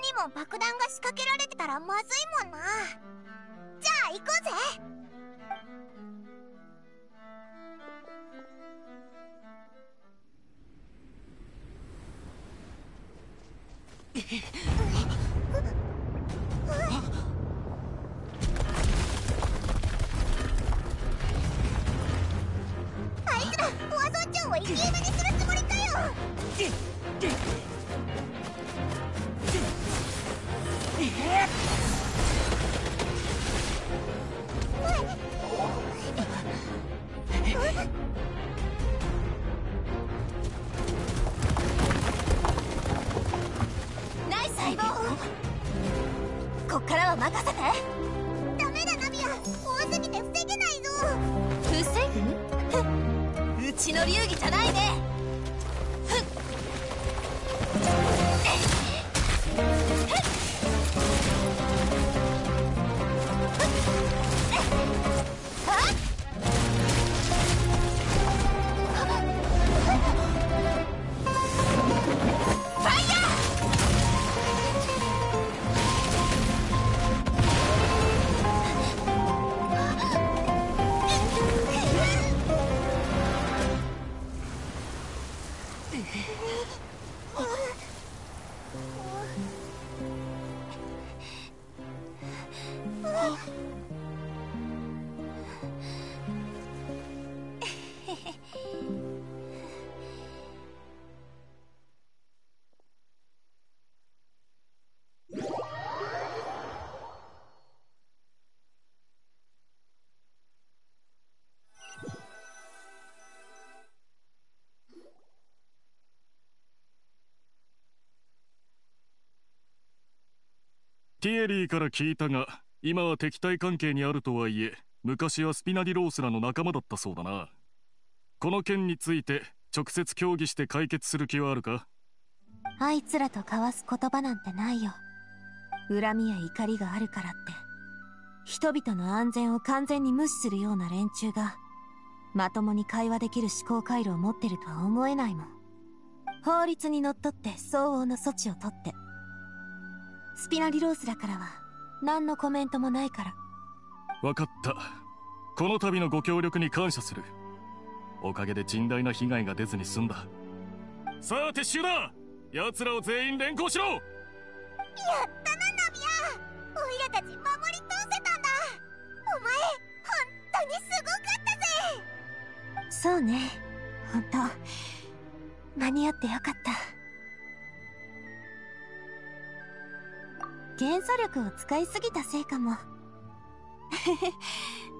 にも爆弾が仕掛けられてたらまずいもんな。じゃあ行こうぜ。こっからは任せて。ダメだナビア怖すぎて防げないぞ。防ぐ うちの流儀じゃないね。ティエリーから聞いたが今は敵対関係にあるとはいえ昔はスピナディロースらの仲間だったそうだな。この件について直接協議して解決する気はあるか？あいつらと交わす言葉なんてないよ。恨みや怒りがあるからって。人々の安全を完全に無視するような連中がまともに会話できる思考回路を持ってるとは思えないもん。法律にのっとって相応の措置をとってスピナリロースらからは何のコメントもないから。分かった。この度のご協力に感謝する。おかげで甚大な被害が出ずに済んだ。さあ撤収だ奴らを全員連行しろ。やったなナビア。オイラたち守り通せたんだ。お前本当にすごかったぜ。そうね。本当。間に合ってよかった元素力を使いすぎたせいかも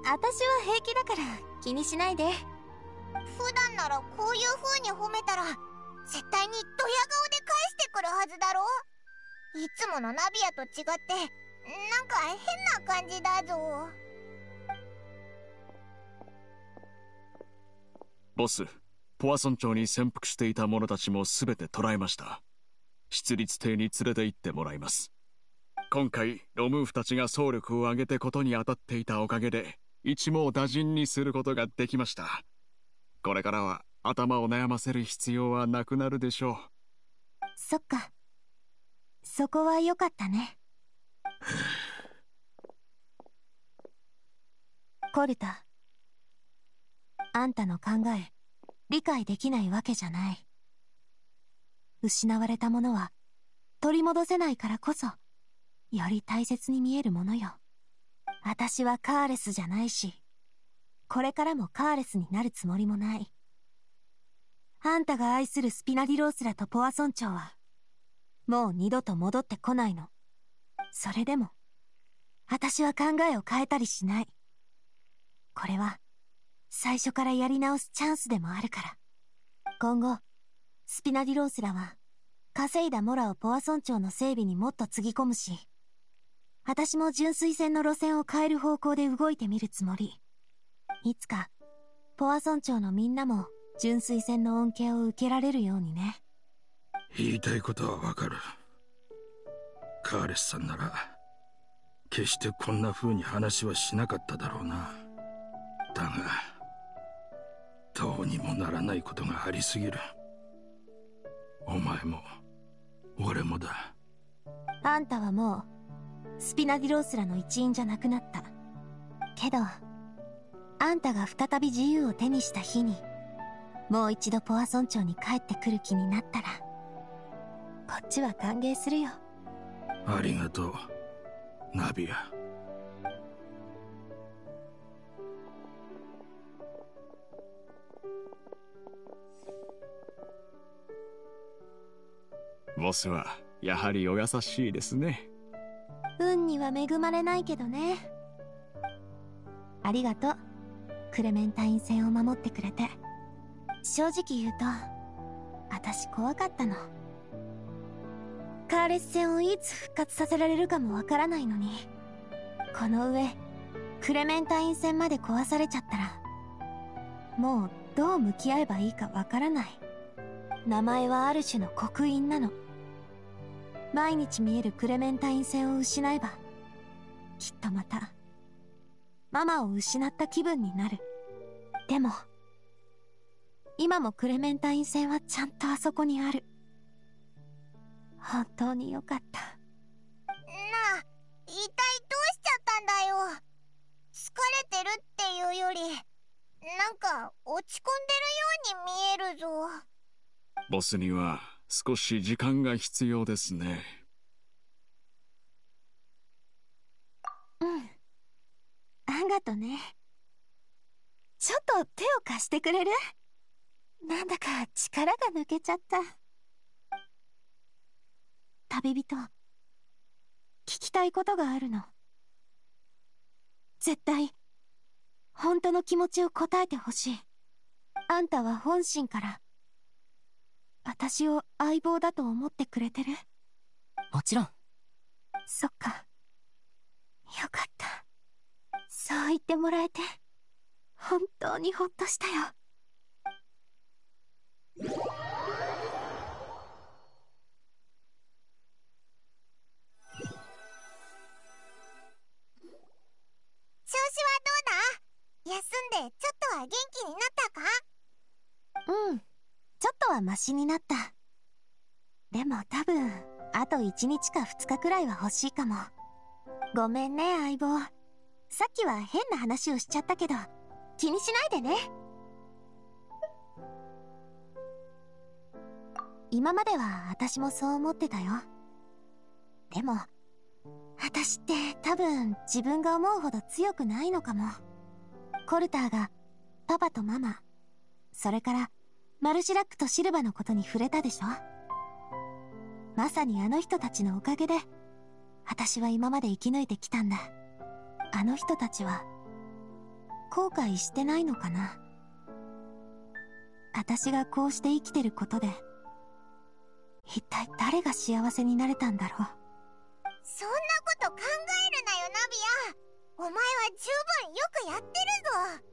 私は平気だから気にしないで普段ならこういう風に褒めたら絶対にドヤ顔で返してくるはずだろ？いつものナビアと違ってなんか変な感じだぞボス、ポワソン町に潜伏していた者たちも全て捕らえました。出立艇に連れて行ってもらいます。今回、ロムーフたちが総力を挙げてことに当たっていたおかげで、一網打尽にすることができました。これからは頭を悩ませる必要はなくなるでしょう。そっかそこは良かったね コルタあんたの考え理解できないわけじゃない失われたものは取り戻せないからこそより大切に見えるものよ。私はカーレスじゃないしこれからもカーレスになるつもりもない。あんたが愛するスピナディロースラとポワ村長はもう二度と戻ってこないの。それでも私は考えを変えたりしない。これは最初からやり直すチャンスでもあるから。今後スピナディロースラは稼いだモラをポワ村長の整備にもっとつぎ込むし私も純粋船の路線を変える方向で動いてみるつもり。いつかポワ村長のみんなも純粋船の恩恵を受けられるようにね。言いたいことはわかる。カーレスさんなら決してこんな風に話はしなかっただろうな。だがどうにもならないことがありすぎる。お前も俺もだ。あんたはもうスピナディロースらの一員じゃなくなった。けどあんたが再び自由を手にした日にもう一度ポア村長に帰ってくる気になったらこっちは歓迎するよ。ありがとうナビア。ボスはやはりお優しいですね運には恵まれないけどね。ありがとう。クレメンタイン戦を守ってくれて。正直言うと私怖かったの。カーレス戦をいつ復活させられるかもわからないのに。この上クレメンタイン戦まで壊されちゃったらもうどう向き合えばいいかわからない。名前はある種の刻印なの。毎日見えるクレメンタイン戦を失えばきっとまたママを失った気分になる。でも今もクレメンタイン戦はちゃんとあそこにある。本当によかった。なあ一体どうしちゃったんだよ。疲れてるっていうよりなんか落ち込んでるように見えるぞ。ボスには少し時間が必要ですね。うん。あがとね。ちょっと手を貸してくれる？なんだか力が抜けちゃった。旅人聞きたいことがあるの。絶対本当の気持ちを答えてほしい。あんたは本心から私を相棒だと思ってくれてる？もちろん。そっか。よかった。そう言ってもらえて本当にほっとしたよ。調子はどうだ？休んでちょっとは元気になったか？うんはマシになった。でも多分あと1日か2日くらいは欲しいかも。ごめんね相棒。さっきは変な話をしちゃったけど気にしないでね。今までは私もそう思ってたよ。でも私って多分自分が思うほど強くないのかも。コルターがパパとママそれからマルシラックとシルバのことに触れたでしょ？まさにあの人たちのおかげで私は今まで生き抜いてきたんだ。あの人たちは後悔してないのかな？私がこうして生きてることで一体誰が幸せになれたんだろう？そんなこと考えるなよナビア。お前は十分よくやってるぞ。